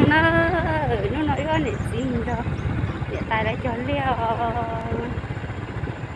xong nó nó nói con để xin cho hiện tại lại cho leo,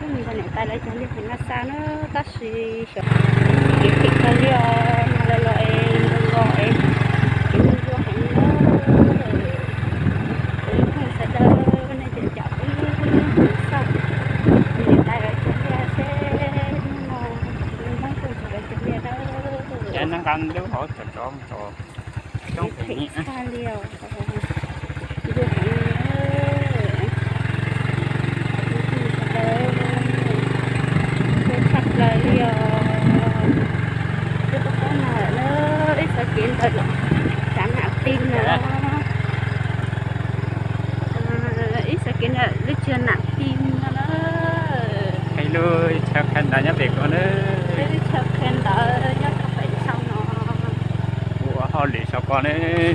cái mình còn hiện tại lại cho leo thì nó sao nó ta suy cái thịt cho leo nó lại loại gọi Hãy subscribe cho kênh Ghiền không sẽ Để sẽ không bỏ lỡ những video hấp dẫn phải kiến thật là chẳng hạn tin nữa ít phải kiến là lúc chưa nặng tim nó hay lười cho khăn đã nhớ việc con nữa cái chờ khen đỡ nhớ các phải xong nó của còn lì ấy.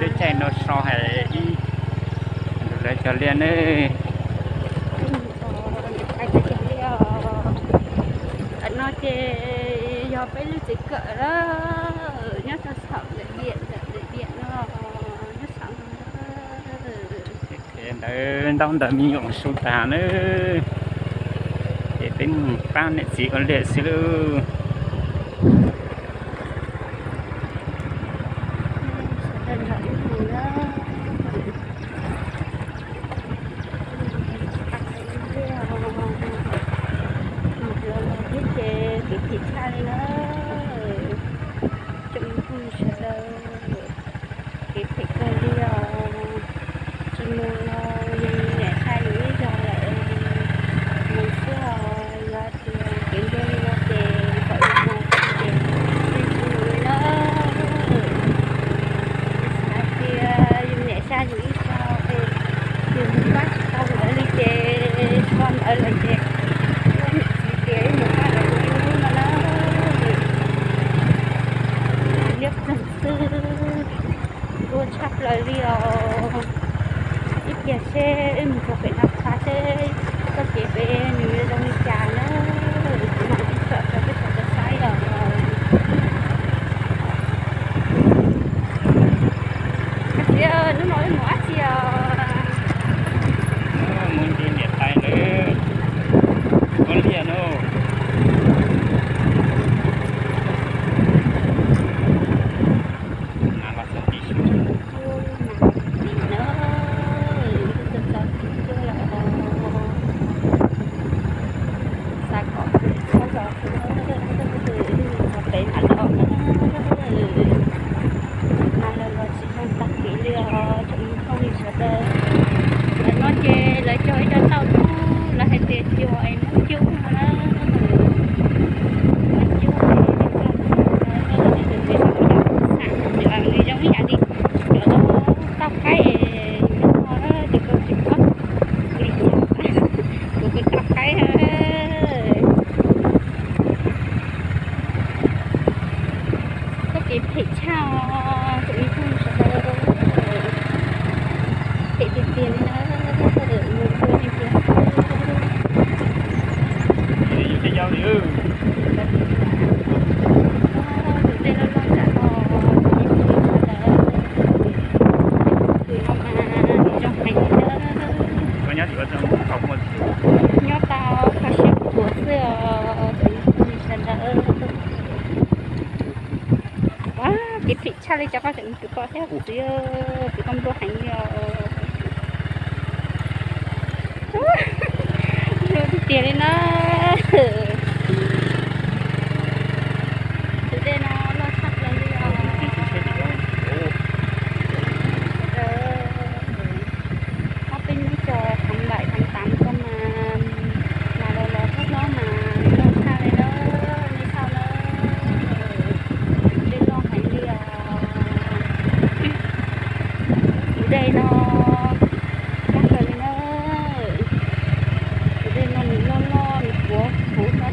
Để chạy nó so hệ để cho liền ấy nó chê do cái lưu chỉ cỡ đó nhớ cho sợ để điện để điện nó nó sợ thì đỡ đông đỡ số tà nữa để tính ba này chỉ còn lệ xíu xa cái thịt cha đi cho con sẽ cứ có theo xưa cái con đồ hành nhiều rồi thì tiền đi nó từ đây nó nó sắp lên đi rồi nó bên nó chờ tháng 7 tháng 8 cơ mà mà đồ lò thấp nó mà không sao đấy đó như sao đó bên lo phải đi à ở đây nó các người nó ở đây nó nó lo của của nó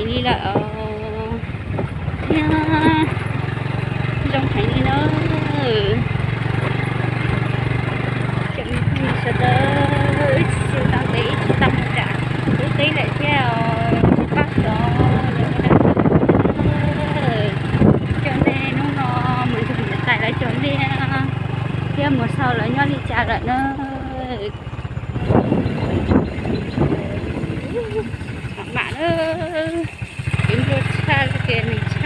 thấy đi là ở nha trong thấy đi nữa chậm đi sợ tới siêu tăng tí tăng trả tí tí lại theo bắt đó cho nên nó nó mình cũng hiện tại là chỗ đi theo một sau là nhau đi trả lại nữa bạn ơi chúng tôi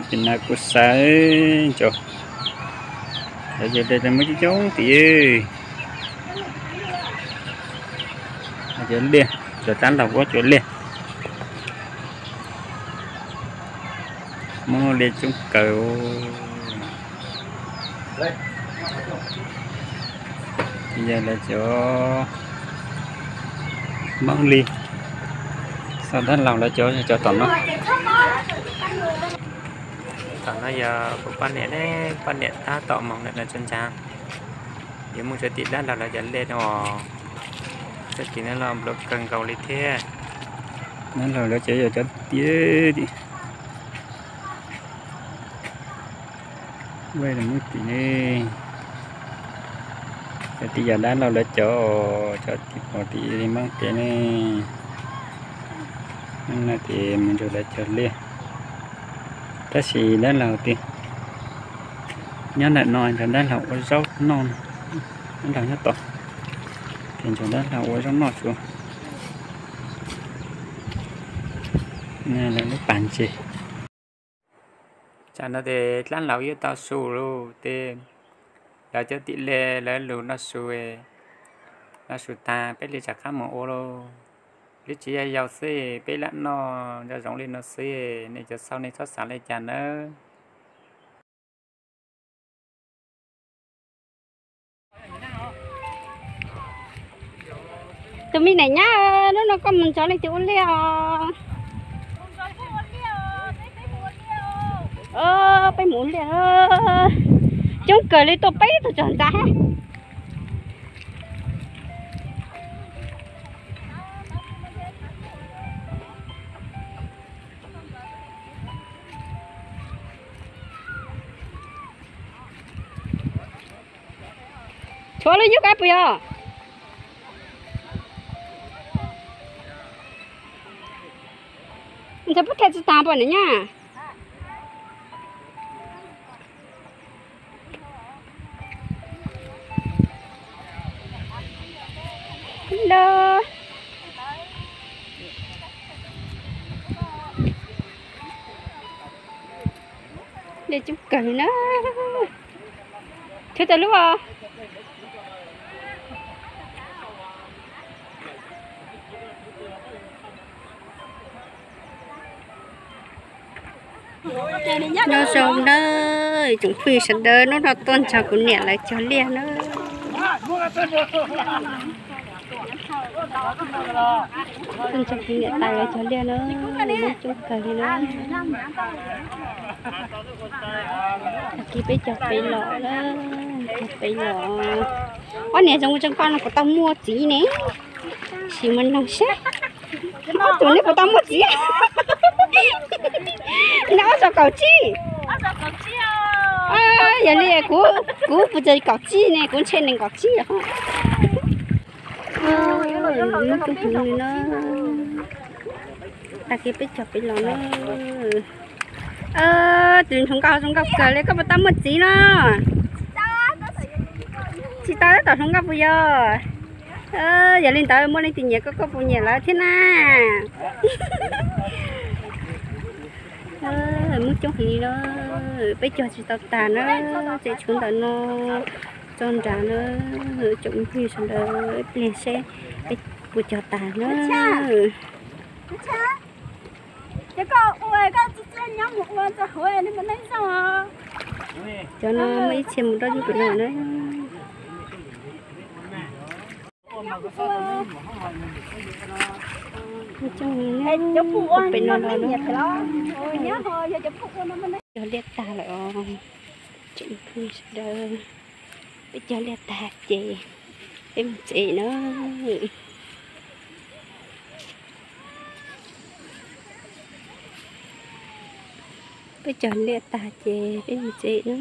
Thế bên nào cũng cho Bây giờ đây là mấy cái chỗ thì ơi. Giờ liền Cho tán đầu quá, chỗ liền Mua liền chúng cầu. Bây giờ là chỗ Mong liền Sau đó lòng là chỗ cho tổng nó? Tổng nó giờ của quan điện đấy. Quan điện ta tọ mong lại là chân trang nếu muốn cho tịt đắt là là dẫn lên họ cho tịt nó làm được cần cầu lý thế. Nó là nó chơi giờ cho tía đi. Quay là mất tịt này cho tịt giờ đắt là là chỗ cho tịt họ tịt đi mất cái này nên là thì mình rồi là chờ liền ta chỉ đã là tiền. Nhớ lại nói là đã là ô rau non. Đang nhất to thì chúng đã là ô rau non xuống. Nè là nước bản chỉ cha nó để lăn lão yêu tao xù luôn thì là cho tỷ lệ là lù nó xù nó xù ta biết đi chặt khám một ô luôn lý chị ấy giàu xí bé lắm nó cho giống lên nó xí nên cho sau này thoát sản lên chả nữa tụi mình này nhá nó nó có mình cho lên chỗ liều ơ bay muốn liều chúng cười lên tôi bay tôi chọn ra. Có lấy giúp cái bây giờ mình sẽ bắt cái tạm bọn nha Hello. Để chụp cởi nó. Thế ta lúc à? Nó sống đây chúng phi sẵn đây nó là tôn chào của nè lại cho liền nữa tôn chào của nè tay lại cho liền nữa nó chút đi nữa khi bây giờ bây lọ đó. Bây lọ. Con nè, giống trong con là của tao mua tí nè. Chỉ mình nông xét nó tụi nó của tao mua tí. nó cho cậu chi? À? Giờ này cú cú bây giờ cậu chi này cũng trên này cậu chi à? Nó không nó ta kia biết chọc biết lo nó ờ tuyển không cao không cao cờ lấy có bắt tắm một tí nó chị ta đã tỏ không cao bây giờ. Ờ giờ lên tới mua lên tiền nhẹ có có bao nhiêu là thế nào ờ muốn chống gì đó bây giờ chị tao tà nó chị chúng ta nó tròn trả nó trộm phi xong đó liền xe bây buổi cho tà nó cái con ôi con chỉ chơi nhau một lần cho hồi nên mình lấy sao cho nó mấy xem một như cái nào nữa Ê, nó cho phụ ăn bên nó nó nó nó nhiệt đó ôi nhớ thôi giờ cho phụ nó mình cho liệt ta lại ôm chị phi đơ bây giờ liệt ta chị. Em chị nó. Bây giờ liệt ta chị em chị nó